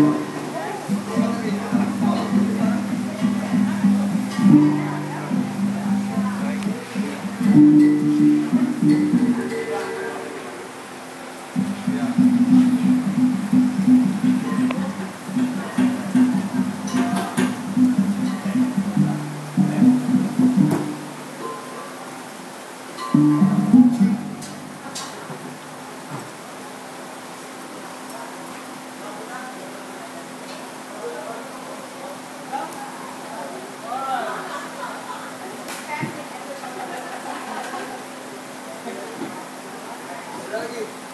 Mm-hmm. Yeah.